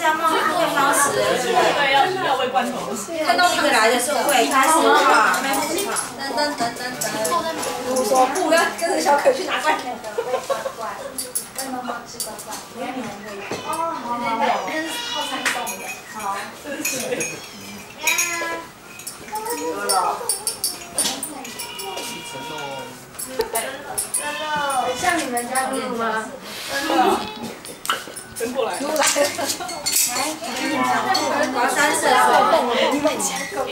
看到这个来的时候会开始画，噔噔噔噔噔。我说不要跟着小可去拿罐头。喂妈妈吃乖乖，因为你们会。哦，好好好。那是套餐送的。好。谢谢。饿了。像你们家露露吗？真过 来。来了。来，我要三色了。你们家狗狗。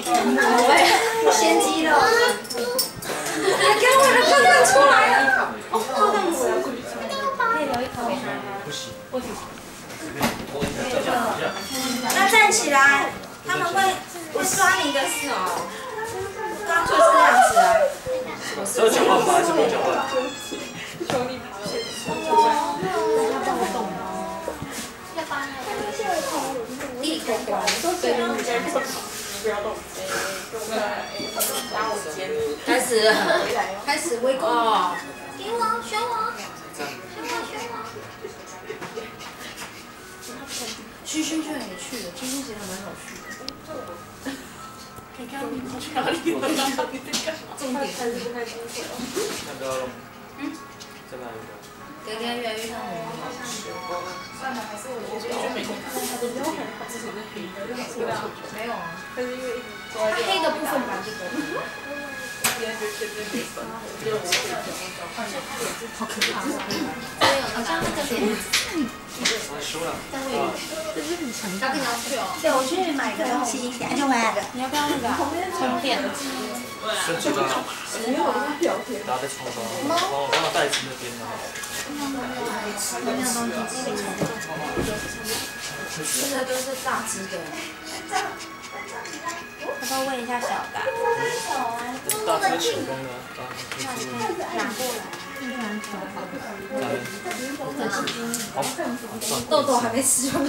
鲜鸡肉。给我的。炮弹出来了！哦，炮弹我要过去。可以留一口吗？不行。不行。那站起来，他们会会抓你的。手。刚就是这样子啊。一口管，对，不要动。拉我肩。开始，开始围攻。给我，选我。选我，选我。熏熏居然也去了，今天其实还蛮好去的。你刚刚跑去哪里了？重点还是不太清楚。要不要弄？嗯。在哪里？哥哥越来越像我们。算了，还是我觉得没有啊。但是因为一直它黑的部分吧，这个。好可怕！对，好像那个脸。输了。这是很强大。对，我去买个东西，等下就回来了。你要不要那个充电？升级了。没有，我在聊天。大家在冲包，哦，我刚好袋子那边呢。没有东西自己充。这个都是大只的。要不要问一下小的？大过来。豆豆还没吃完。